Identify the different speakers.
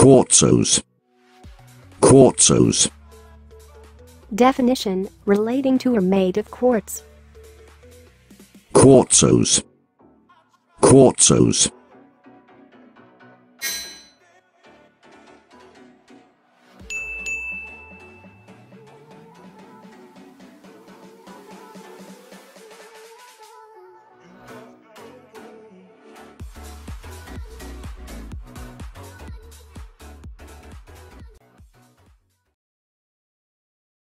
Speaker 1: Quartzos. Quartzos.
Speaker 2: Definition relating to or made of quartz.
Speaker 1: Quartzos. Quartzos.